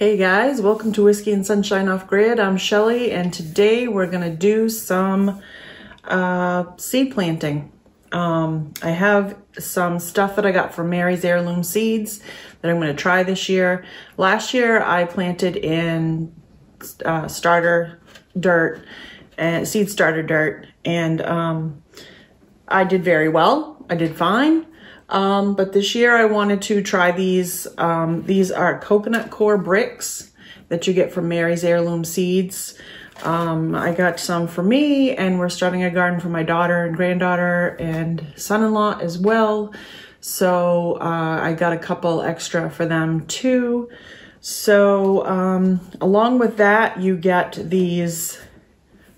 Hey guys, welcome to Whiskey and Sunshine Off Grid. I'm Shelly and today we're gonna do some uh, seed planting. Um, I have some stuff that I got from Mary's Heirloom Seeds that I'm gonna try this year. Last year I planted in uh, starter dirt and seed starter dirt and um, I did very well. I did fine. Um, but this year I wanted to try these. Um, these are coconut core bricks that you get from Mary's Heirloom Seeds. Um, I got some for me and we're starting a garden for my daughter and granddaughter and son-in-law as well. So uh, I got a couple extra for them too. So um, along with that, you get these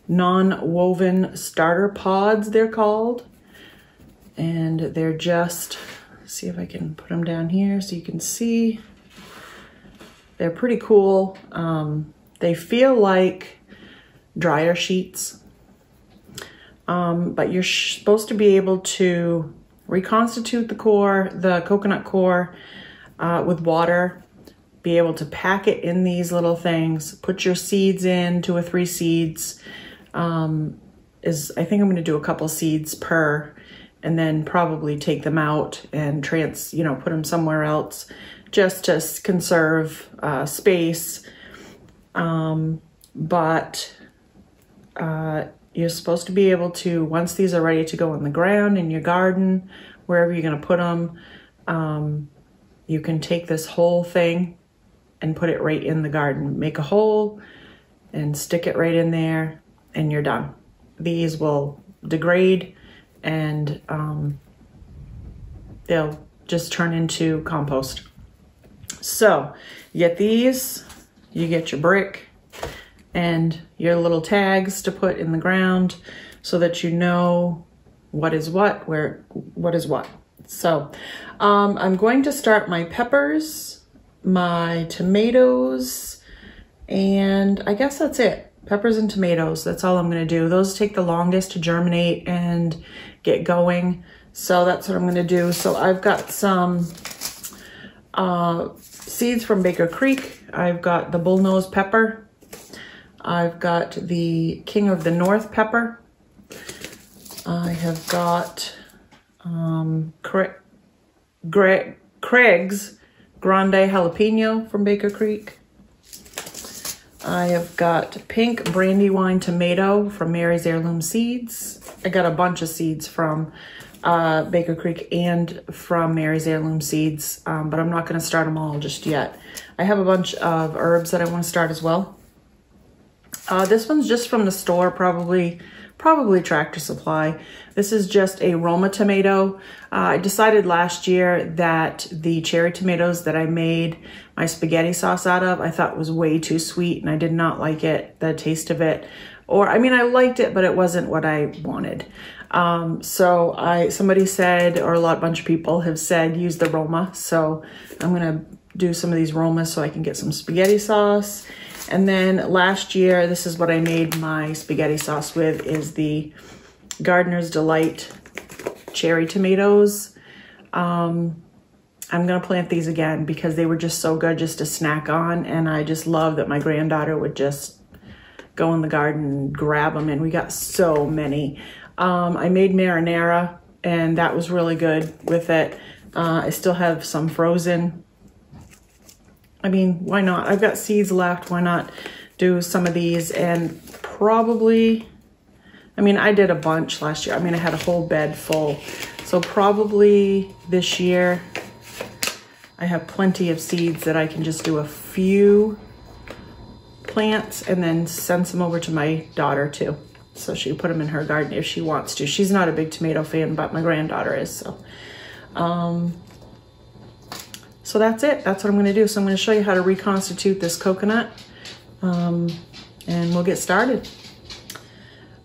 non-woven starter pods, they're called and they're just, see if I can put them down here so you can see. They're pretty cool. Um, they feel like dryer sheets, um, but you're supposed to be able to reconstitute the core, the coconut core uh, with water, be able to pack it in these little things, put your seeds in, two or three seeds, um, is I think I'm going to do a couple seeds per and then probably take them out and trans, you know, put them somewhere else just to conserve uh, space. Um, but uh, you're supposed to be able to, once these are ready to go in the ground, in your garden, wherever you're going to put them, um, you can take this whole thing and put it right in the garden. Make a hole and stick it right in there and you're done. These will degrade and um, they'll just turn into compost. So you get these, you get your brick and your little tags to put in the ground so that you know what is what, where, what is what. So um, I'm going to start my peppers, my tomatoes, and I guess that's it. Peppers and tomatoes, that's all I'm gonna do. Those take the longest to germinate and get going. So that's what I'm gonna do. So I've got some uh, seeds from Baker Creek. I've got the bullnose pepper. I've got the King of the North pepper. I have got um, Cra Gra Craig's Grande Jalapeno from Baker Creek. I have got pink brandywine tomato from Mary's Heirloom Seeds. I got a bunch of seeds from uh, Baker Creek and from Mary's Heirloom Seeds, um, but I'm not going to start them all just yet. I have a bunch of herbs that I want to start as well. Uh, this one's just from the store, probably probably Tractor Supply. This is just a Roma tomato. Uh, I decided last year that the cherry tomatoes that I made my spaghetti sauce out of, I thought was way too sweet and I did not like it, the taste of it. Or, I mean, I liked it, but it wasn't what I wanted. Um, so I, somebody said, or a lot, bunch of people have said, use the Roma. So I'm gonna do some of these Romas so I can get some spaghetti sauce. And then last year, this is what I made my spaghetti sauce with, is the Gardener's Delight cherry tomatoes. Um, I'm gonna plant these again because they were just so good just to snack on. And I just love that my granddaughter would just go in the garden and grab them. And we got so many. Um, I made marinara and that was really good with it. Uh, I still have some frozen I mean, why not? I've got seeds left. Why not do some of these and probably, I mean, I did a bunch last year. I mean, I had a whole bed full. So probably this year, I have plenty of seeds that I can just do a few plants and then send some over to my daughter too. So she put them in her garden if she wants to. She's not a big tomato fan, but my granddaughter is. So, um, so that's it. That's what I'm gonna do. So I'm gonna show you how to reconstitute this coconut um, and we'll get started.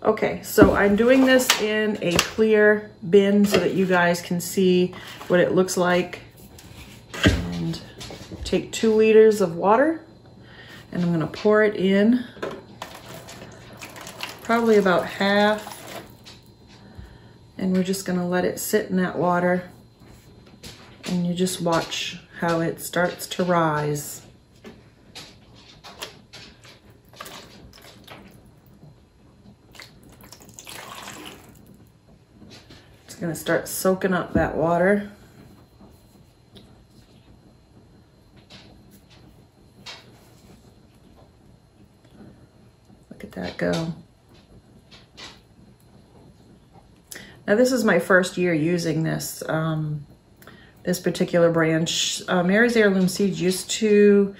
Okay, so I'm doing this in a clear bin so that you guys can see what it looks like. And take two liters of water and I'm gonna pour it in, probably about half. And we're just gonna let it sit in that water and you just watch how it starts to rise. It's gonna start soaking up that water. Look at that go. Now this is my first year using this. Um, this particular branch. Uh, Mary's Heirloom Seeds used to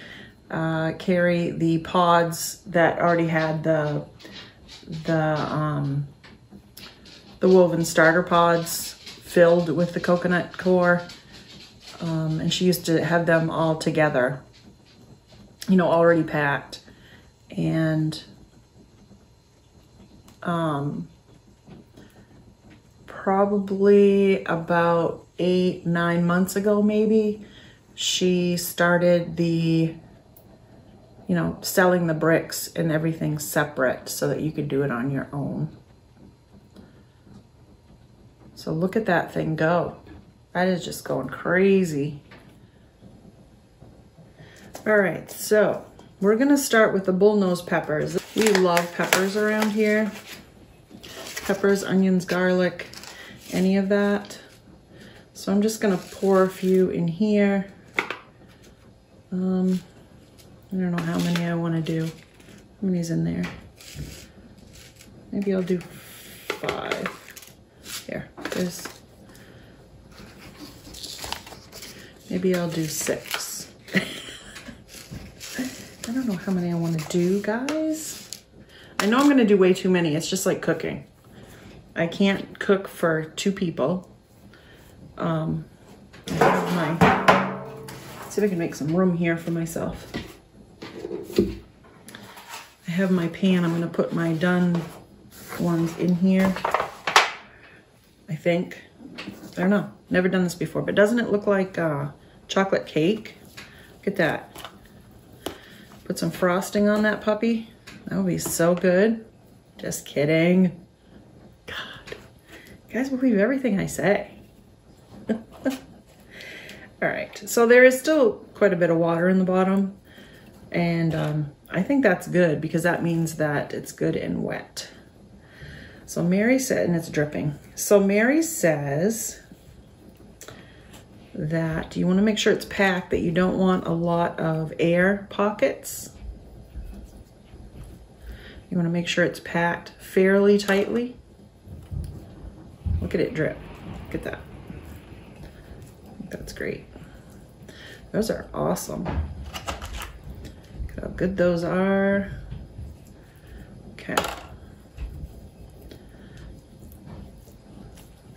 uh, carry the pods that already had the the um, the woven starter pods filled with the coconut core. Um, and she used to have them all together, you know, already packed. And um, probably about eight, nine months ago, maybe, she started the, you know, selling the bricks and everything separate so that you could do it on your own. So look at that thing go. That is just going crazy. All right, so we're gonna start with the bullnose peppers. We love peppers around here. Peppers, onions, garlic, any of that. So I'm just gonna pour a few in here. Um, I don't know how many I wanna do. How many's in there? Maybe I'll do five. Here, there's, maybe I'll do six. I don't know how many I want to do, guys. I know I'm to do way too many. It's just like cooking. I can't cook for two people. Um, I have my, see if I can make some room here for myself. I have my pan. I'm going to put my done ones in here. I think. I don't know. Never done this before, but doesn't it look like uh, chocolate cake? Look at that. Put some frosting on that puppy. That would be so good. Just kidding. You guys believe everything I say. All right, so there is still quite a bit of water in the bottom. And um, I think that's good because that means that it's good and wet. So Mary said, and it's dripping. So Mary says that you want to make sure it's packed, that you don't want a lot of air pockets. You want to make sure it's packed fairly tightly. Look at it drip. Look at that. That's great. Those are awesome. Look how good those are. Okay.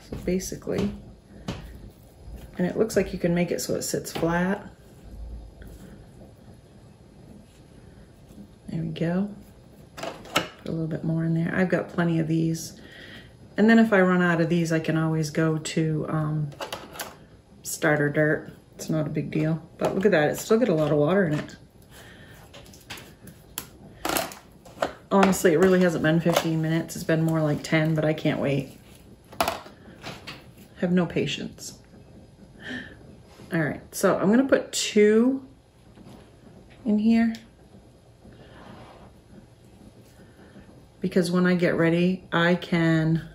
So basically, and it looks like you can make it so it sits flat. There we go. Put a little bit more in there. I've got plenty of these. And then if I run out of these, I can always go to um, starter dirt. It's not a big deal. But look at that, it's still got a lot of water in it. Honestly, it really hasn't been 15 minutes. It's been more like 10, but I can't wait have no patience. All right, so I'm gonna put two in here because when I get ready, I can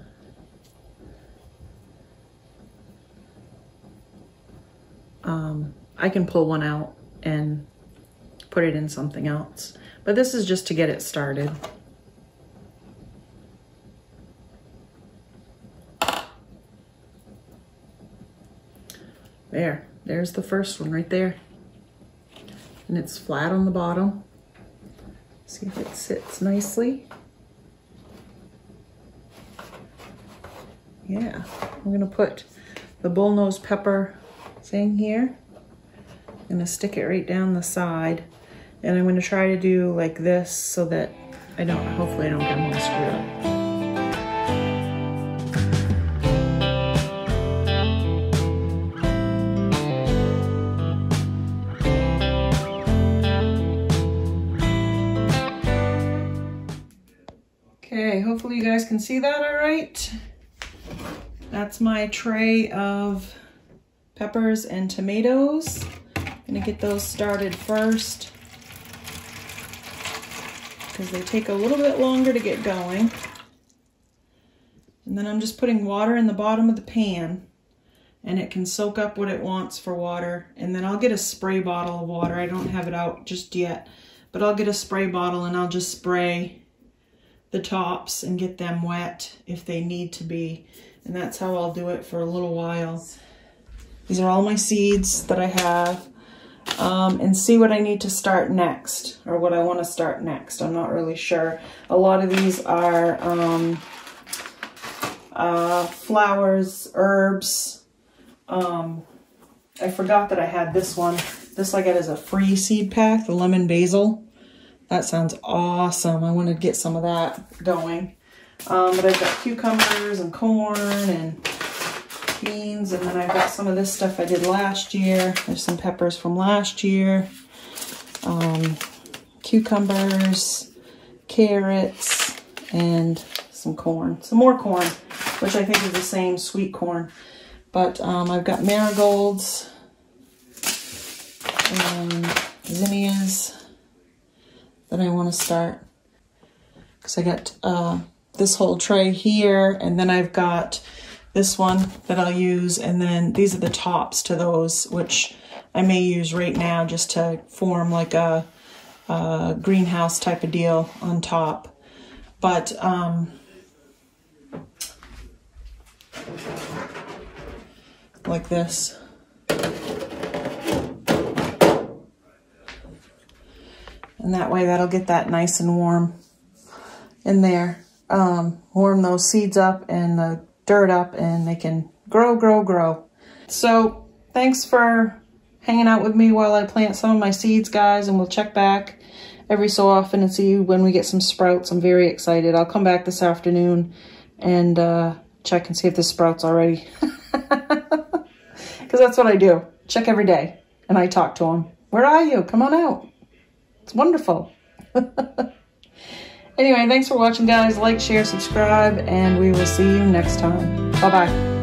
um, I can pull one out and put it in something else. But this is just to get it started. There, there's the first one right there. And it's flat on the bottom. See if it sits nicely. Yeah, I'm gonna put the bullnose pepper thing here. I'm gonna stick it right down the side. And I'm gonna try to do like this so that I don't, hopefully I don't get them all screwed up. Okay, hopefully you guys can see that all right. That's my tray of peppers and tomatoes. I'm gonna get those started first because they take a little bit longer to get going. And then I'm just putting water in the bottom of the pan and it can soak up what it wants for water. And then I'll get a spray bottle of water. I don't have it out just yet, but I'll get a spray bottle and I'll just spray the tops and get them wet if they need to be. And that's how I'll do it for a little while. These are all my seeds that I have. Um, and see what I need to start next or what I want to start next. I'm not really sure. A lot of these are um, uh, flowers, herbs. Um, I forgot that I had this one. This I got as a free seed pack, the lemon basil. That sounds awesome. I want to get some of that going. Um, but I've got cucumbers and corn and beans. And then I've got some of this stuff I did last year. There's some peppers from last year. Um, cucumbers, carrots, and some corn. Some more corn, which I think is the same sweet corn. But um, I've got marigolds and zinnias that I want to start. Because I got uh, this whole tray here, and then I've got this one that I'll use, and then these are the tops to those, which I may use right now just to form like a, a greenhouse type of deal on top. But um, like this. And that way that'll get that nice and warm in there. Um, warm those seeds up and the dirt up and they can grow, grow, grow. So thanks for hanging out with me while I plant some of my seeds, guys, and we'll check back every so often and see when we get some sprouts. I'm very excited. I'll come back this afternoon and uh, check and see if the sprouts already. Because that's what I do. Check every day. And I talk to them. Where are you? Come on out. It's wonderful. Anyway, thanks for watching, guys. Like, share, subscribe, and we will see you next time. Bye-bye.